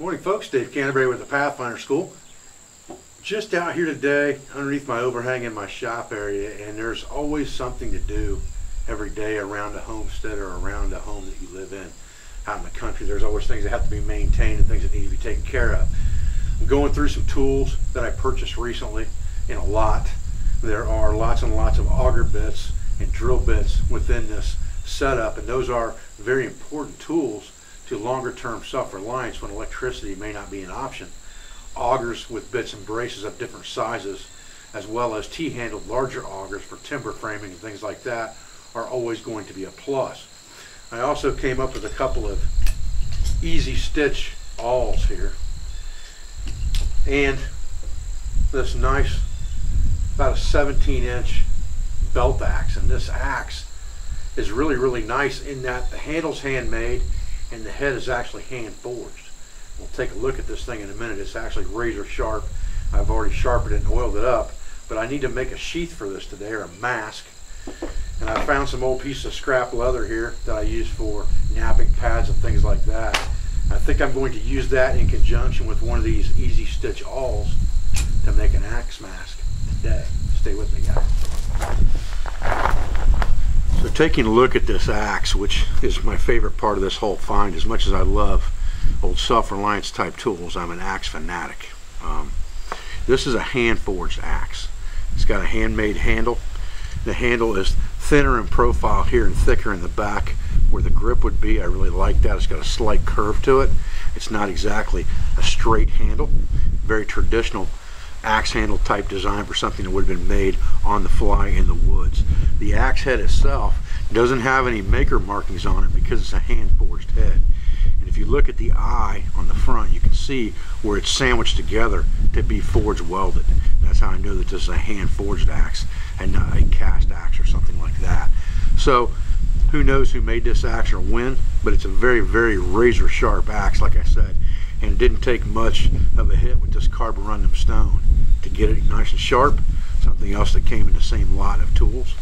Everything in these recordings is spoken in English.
Morning folks, Dave Canterbury with the Pathfinder School. Just out here today underneath my overhang in my shop area and there's always something to do every day around a homestead or around a home that you live in. Out in the country there's always things that have to be maintained and things that need to be taken care of. I'm going through some tools that I purchased recently in a lot. There are lots and lots of auger bits and drill bits within this setup and those are very important tools to longer term self-reliance when electricity may not be an option. Augers with bits and braces of different sizes as well as T-handled larger augers for timber framing and things like that are always going to be a plus. I also came up with a couple of EZ Stitch awls here and this nice about a 17 inch belt axe and this axe is really really nice in that the handle's handmade and the head is actually hand forged. We'll take a look at this thing in a minute. It's actually razor sharp. I've already sharpened it and oiled it up, but I need to make a sheath for this today or a mask. And I found some old pieces of scrap leather here that I use for knapping pads and things like that. I think I'm going to use that in conjunction with one of these EZ Stitch awls to make an axe mask today. Stay with me guys. Taking a look at this axe, which is my favorite part of this whole find, as much as I love old self-reliance type tools, I'm an axe fanatic. Um, this is a hand forged axe. It's got a handmade handle. The handle is thinner in profile here and thicker in the back where the grip would be. I really like that. It's got a slight curve to it. It's not exactly a straight handle. Very traditional axe handle type design for something that would have been made on the fly in the woods. The axe head itself doesn't have any maker markings on it because it's a hand forged head. And if you look at the eye on the front, you can see where it's sandwiched together to be forged welded. That's how I know that this is a hand forged axe and not a cast axe or something like that. So who knows who made this axe or when, but it's a very, very razor sharp axe, like I said and it didn't take much of a hit with this carborundum stone to get it nice and sharp. Something else that came in the same lot of tools.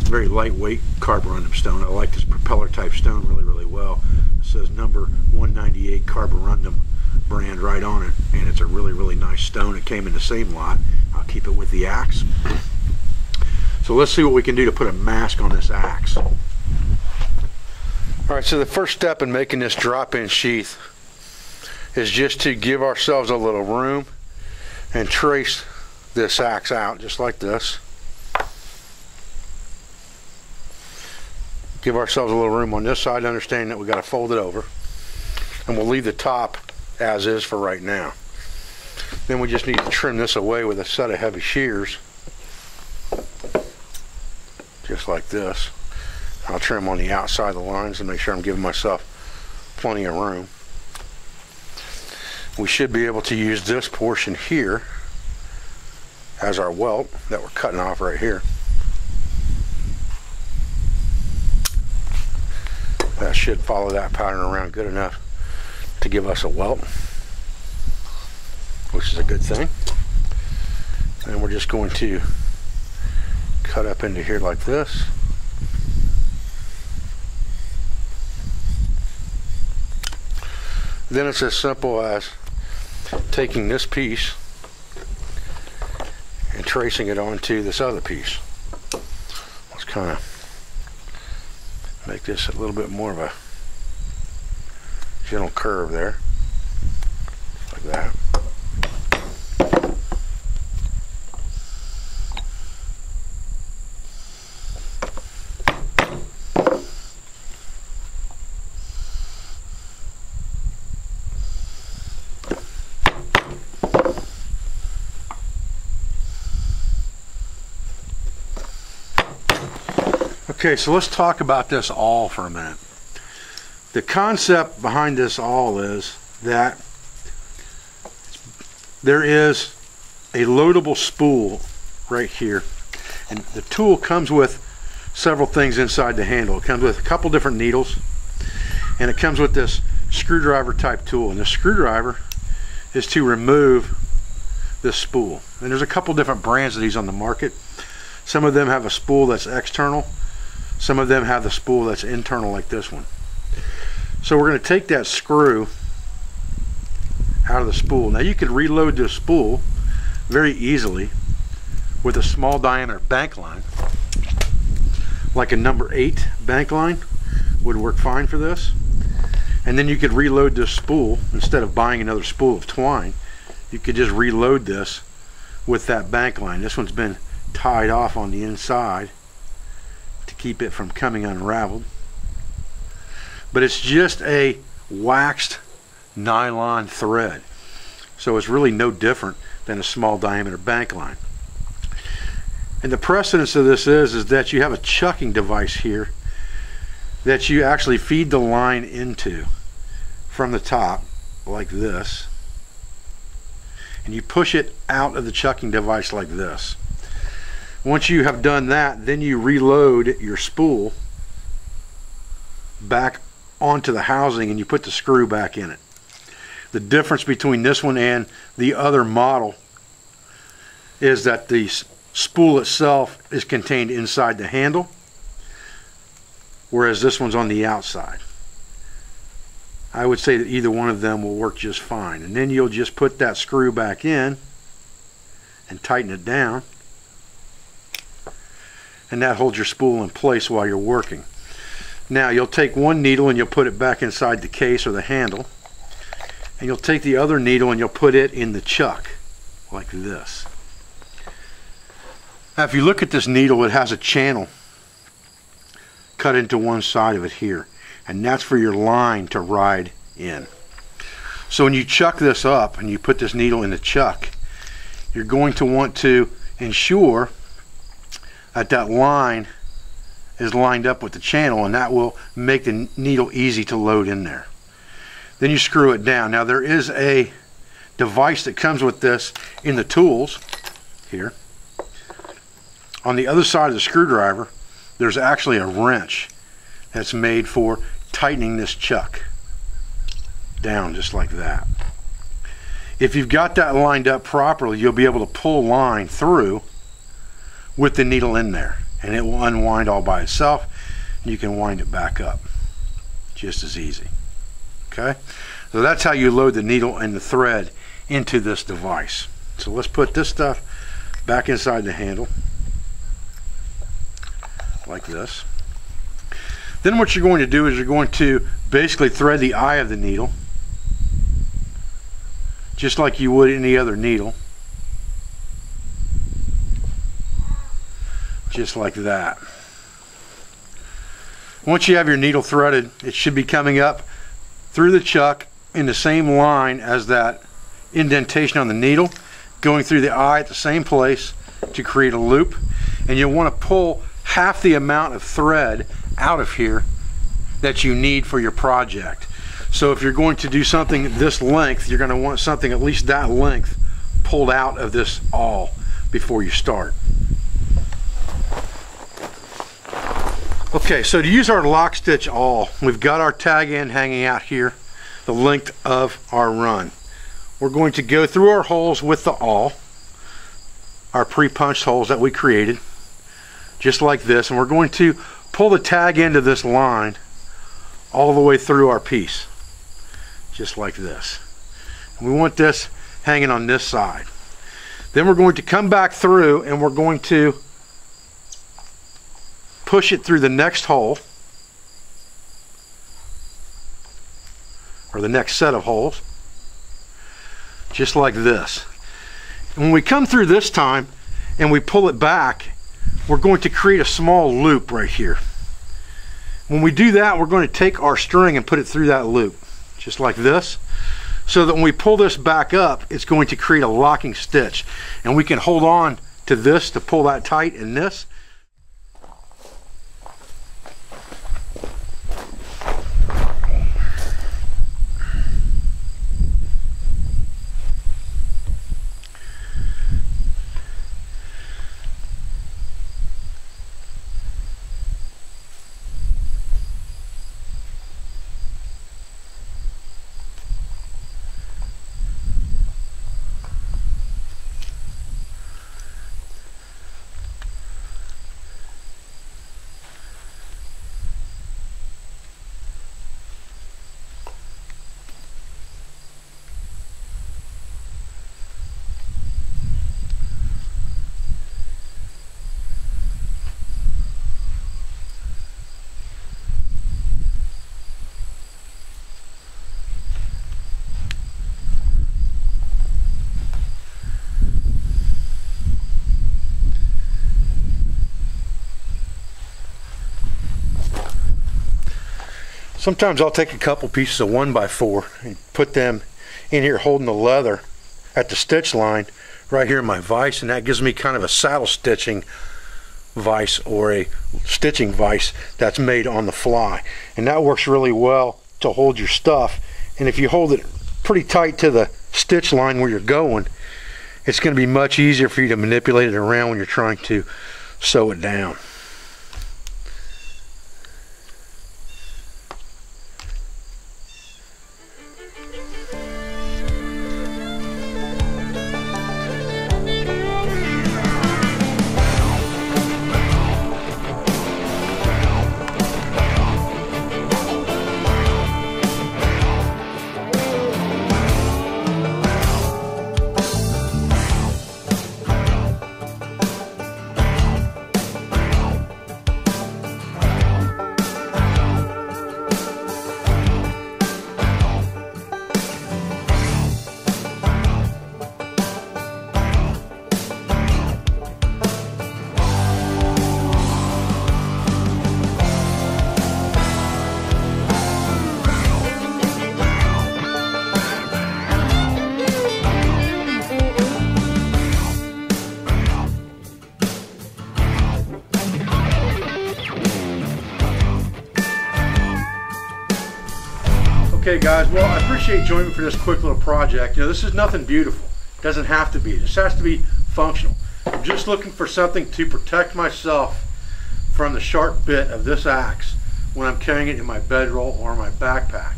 Very lightweight carborundum stone. I like this propeller type stone really, really well. It says number 198 carborundum brand right on it, and it's a really, really nice stone. It came in the same lot. I'll keep it with the axe. So let's see what we can do to put a mask on this axe. All right, so the first step in making this drop-in sheath is just to give ourselves a little room and trace this axe out just like this. Give ourselves a little room on this side, understanding that we've got to fold it over. And we'll leave the top as is for right now. Then we just need to trim this away with a set of heavy shears. Just like this. I'll trim on the outside of the lines to make sure I'm giving myself plenty of room we should be able to use this portion here as our welt that we're cutting off right here. That should follow that pattern around good enough to give us a welt, which is a good thing. And we're just going to cut up into here like this. Then it's as simple as taking this piece and tracing it onto this other piece. Let's kind of make this a little bit more of a gentle curve there, like that. Okay, so let's talk about this awl for a minute. The concept behind this awl is that there is a loadable spool right here. And the tool comes with several things inside the handle. It comes with a couple different needles and it comes with this screwdriver type tool. And the screwdriver is to remove this spool. And there's a couple different brands of these on the market. Some of them have a spool that's external some of them have the spool that's internal like this one. So we're going to take that screw out of the spool. Now you could reload this spool very easily with a small diameter bank line. Like a number eight bank line would work fine for this. And then you could reload this spool instead of buying another spool of twine. You could just reload this with that bank line. This one's been tied off on the inside keep it from coming unraveled. But it's just a waxed nylon thread. So it's really no different than a small diameter bank line. And the precedence of this is, is that you have a chucking device here that you actually feed the line into from the top like this and you push it out of the chucking device like this. Once you have done that, then you reload your spool back onto the housing and you put the screw back in it. The difference between this one and the other model is that the spool itself is contained inside the handle whereas this one's on the outside. I would say that either one of them will work just fine. And then you'll just put that screw back in and tighten it down. And that holds your spool in place while you're working. Now you'll take one needle and you'll put it back inside the case or the handle. And you'll take the other needle and you'll put it in the chuck like this. Now if you look at this needle, it has a channel cut into one side of it here and that's for your line to ride in. So when you chuck this up and you put this needle in the chuck, you're going to want to ensure that that line is lined up with the channel and that will make the needle easy to load in there. Then you screw it down. Now there is a device that comes with this in the tools here. On the other side of the screwdriver, there's actually a wrench that's made for tightening this chuck down just like that. If you've got that lined up properly, you'll be able to pull line through with the needle in there and it will unwind all by itself you can wind it back up just as easy. Okay, so that's how you load the needle and the thread into this device. So let's put this stuff back inside the handle like this. Then what you're going to do is you're going to basically thread the eye of the needle just like you would any other needle. Just like that. Once you have your needle threaded, it should be coming up through the chuck in the same line as that indentation on the needle, going through the eye at the same place to create a loop. And you'll want to pull half the amount of thread out of here that you need for your project. So if you're going to do something this length, you're going to want something at least that length pulled out of this awl before you start. Okay, so to use our lock stitch awl, we've got our tag end hanging out here, the length of our run. We're going to go through our holes with the awl, our pre-punched holes that we created, just like this, and we're going to pull the tag end of this line all the way through our piece just like this and we want this hanging on this side then we're going to come back through and we're going to push it through the next hole or the next set of holes just like this and when we come through this time and we pull it back we're going to create a small loop right here. When we do that, we're going to take our string and put it through that loop, just like this, so that when we pull this back up, it's going to create a locking stitch. And we can hold on to this to pull that tight and this, Sometimes I'll take a couple pieces of one by four and put them in here holding the leather at the stitch line right here in my vise and that gives me kind of a saddle stitching vise or a stitching vise that's made on the fly and that works really well to hold your stuff and if you hold it pretty tight to the stitch line where you're going it's going to be much easier for you to manipulate it around when you're trying to sew it down. Okay guys, well I appreciate joining me for this quick little project. You know, this is nothing beautiful. It doesn't have to be. This has to be functional. I'm just looking for something to protect myself from the sharp bit of this axe when I'm carrying it in my bedroll or my backpack.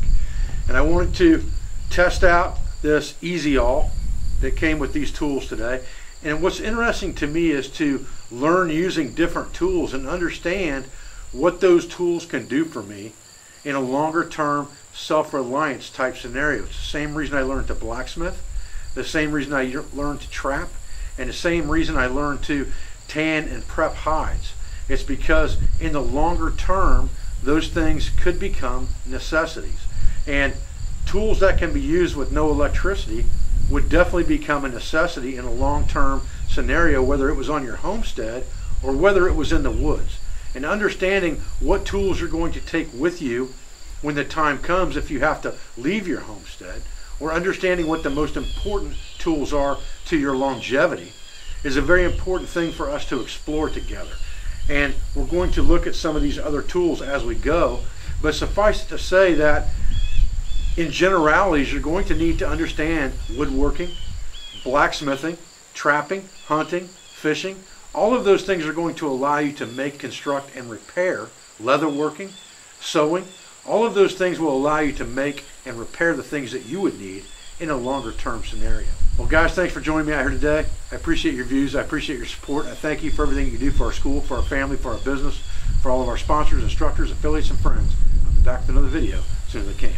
And I wanted to test out this Easy-Awl that came with these tools today. And what's interesting to me is to learn using different tools and understand what those tools can do for me in a longer term self-reliance type scenario. It's the same reason I learned to blacksmith, the same reason I learned to trap, and the same reason I learned to tan and prep hides. It's because in the longer term, those things could become necessities. And tools that can be used with no electricity would definitely become a necessity in a long-term scenario, whether it was on your homestead or whether it was in the woods. And understanding what tools you're going to take with you when the time comes if you have to leave your homestead or understanding what the most important tools are to your longevity is a very important thing for us to explore together. And we're going to look at some of these other tools as we go, but suffice it to say that in generalities, you're going to need to understand woodworking, blacksmithing, trapping, hunting, fishing. All of those things are going to allow you to make, construct, and repair leatherworking, sewing, all of those things will allow you to make and repair the things that you would need in a longer term scenario. Well, guys, thanks for joining me out here today. I appreciate your views. I appreciate your support. I thank you for everything you do for our school, for our family, for our business, for all of our sponsors, instructors, affiliates, and friends. I'll be back with another video as soon as I can.